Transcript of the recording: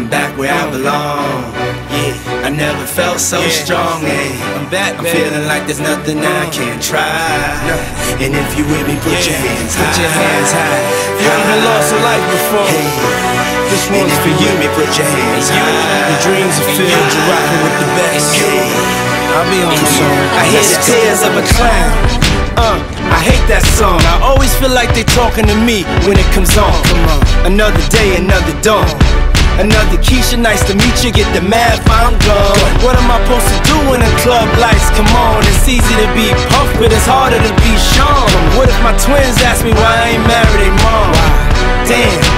I'm back where I belong. Yeah, I never felt so strong. Yeah, I'm back. I'm feeling like there's nothing I can't try. And if you with me, put your hands high. Put your hands high. You haven't lost a life before. Hey. This And one's for you me, put your hands high. Your dreams are filled. You're rocking with the best. I'll be on the song. I hear the tears of a clown. Uh, I hate that song. I always feel like they're talking to me when it comes on. Come on. Another day, another dawn. Another Keisha, nice to meet you, get the math, I'm gone What am I supposed to do when the club lights come on? It's easy to be Puff, but it's harder to be Sean What if my twins ask me why I ain't married a mom? Damn